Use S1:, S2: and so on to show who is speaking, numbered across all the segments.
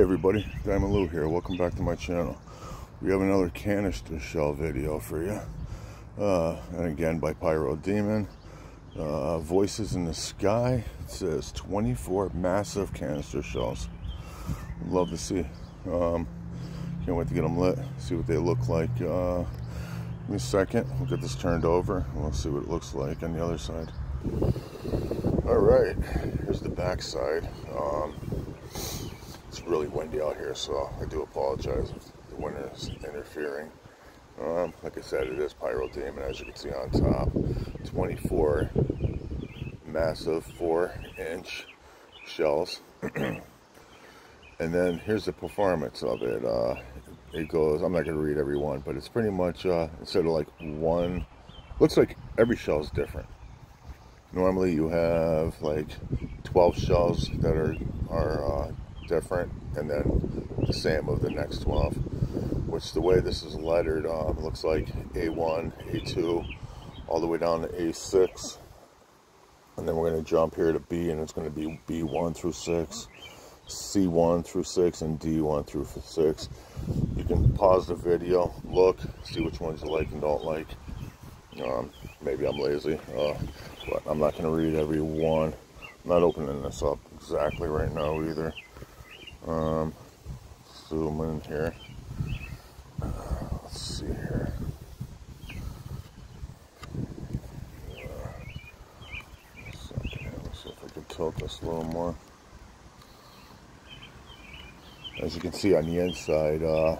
S1: everybody, Diamond Lou here. Welcome back to my channel. We have another canister shell video for you. Uh, and again by Pyro Demon. Uh, Voices in the Sky. It says 24 massive canister shells. Love to see. Um, can't wait to get them lit. See what they look like. Uh, give me a second. We'll get this turned over. We'll see what it looks like on the other side. All right, here's the back side. Um, it's really windy out here, so I do apologize if the wind is interfering. Um, like I said, it is Pyro Demon, as you can see on top. 24 massive 4 inch shells. and then here's the performance of it. Uh, it goes, I'm not going to read every one, but it's pretty much, uh, instead of like one, looks like every shell is different normally you have like 12 shells that are are uh, different and then the same of the next 12 which the way this is lettered um, looks like A1 A2 all the way down to A6 and then we're going to jump here to B and it's going to be B1 through 6 C1 through 6 and D1 through 6 you can pause the video look see which ones you like and don't like um, maybe I'm lazy uh, but I'm not going to read every one. I'm not opening this up exactly right now either. Um, zoom in here. Let's see here. let's see if I can tilt this a little more. As you can see on the inside, uh,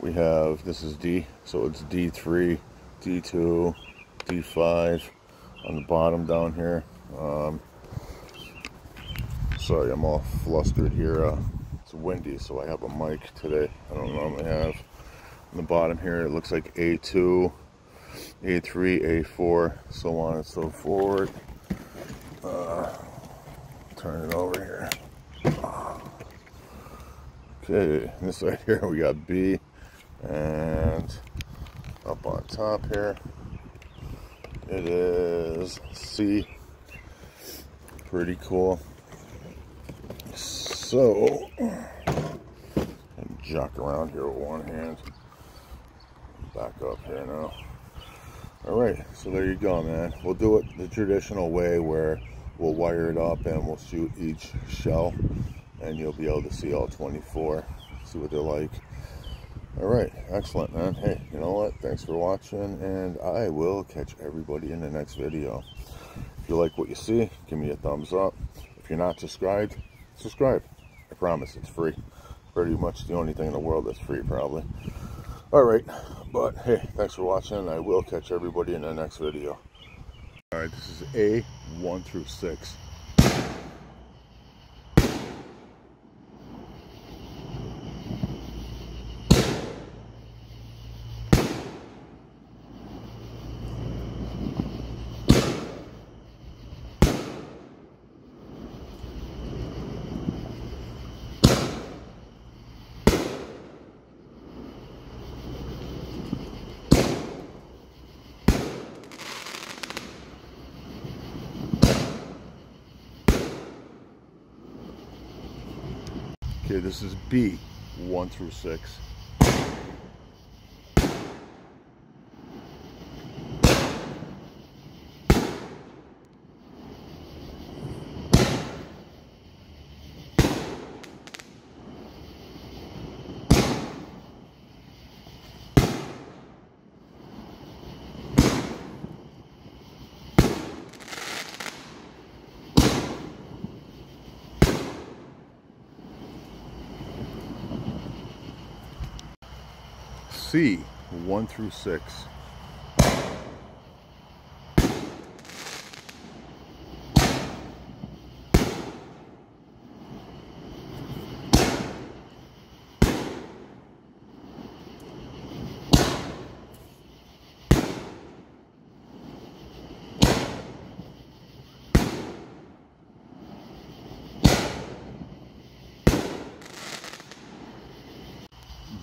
S1: we have, this is D, so it's D3, D2, D5, on the bottom down here. Um, sorry, I'm all flustered here. Uh, it's windy, so I have a mic today. I don't normally have. On the bottom here, it looks like A2, A3, A4, so on and so forth. Uh, turn it over here. Okay, this right here we got B, and up on top here it is C. Pretty cool. So, and jock around here with one hand. Back up here now. Alright, so there you go, man. We'll do it the traditional way where we'll wire it up and we'll shoot each shell and you'll be able to see all 24, see what they're like. All right, excellent, man. Hey, you know what? Thanks for watching, and I will catch everybody in the next video. If you like what you see, give me a thumbs up. If you're not subscribed, subscribe. I promise it's free. Pretty much the only thing in the world that's free, probably. All right, but hey, thanks for watching. I will catch everybody in the next video. All right, this is A 1 through 6. Okay, this is B, 1 through 6. C, 1 through 6.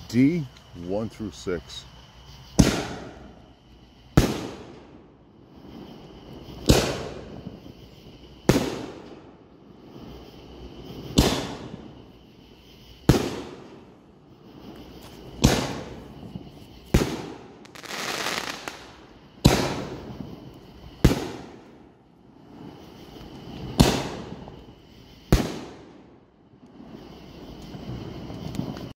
S1: D 1 through 6.